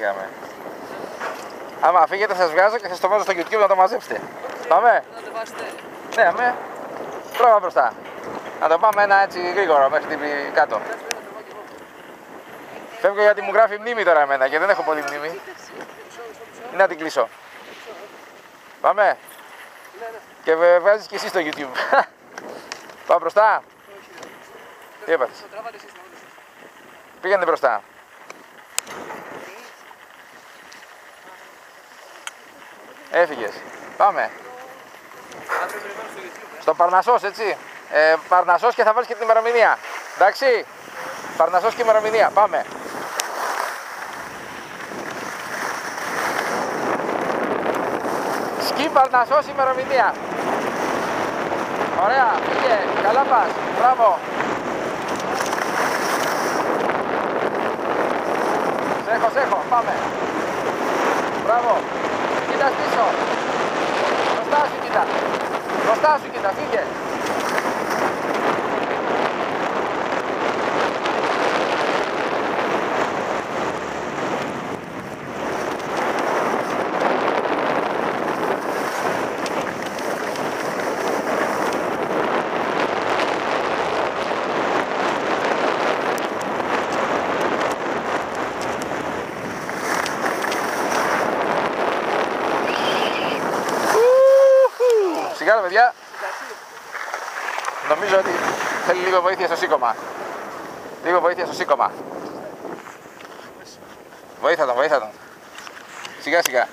φύγαμε. Άμα φύγετε σας βγάζω και σας το βάζω στο YouTube να το μαζέψετε. Πάμε. Να το βάσετε. Ναι, αμέ. Τρόβα μπροστά. Να το πάμε ένα έτσι γρήγορο μέχρι την κάτω. Φεύγω γιατί μου γράφει μνήμη τώρα εμένα και δεν έχω πολύ μνήμη. Ή να την κλείσω. Πάμε. Και βε- βγάζεις και εσύ στο YouTube. Πάω μπροστά. Τι έπαθες; Το τραβάτε εσείς. τραβάτε εσείς. Πήγαινε μπροστά. Έφυγες. Πάμε. Α, πρέπει να βάλω στο YouTube. ε. Στο Παρνασσός, έτσι. Ε, Παρνασσός και θα βάλεις και την ημερομηνία. Εντάξει. Παρνασσός και ημερομηνία. Πάμε. Σκι Παρνασσός ημερομηνία. Ωραία. Πήγε. Καλά πας. Μπράβο. Σε έχω, σε έχω. Πάμε. Μπράβο. Κοίτα πίσω. Μπροστά σου κοίτα. Μπροστά σου κοίτα. Φύγε. Σιγά ρε, παιδιά. Νομίζω ότι θέλει λίγο βοήθεια στο σήκωμα. Λίγο βοήθεια στο σήκωμα. Βοήθα τον, βοήθα τον. Σιγά σιγά.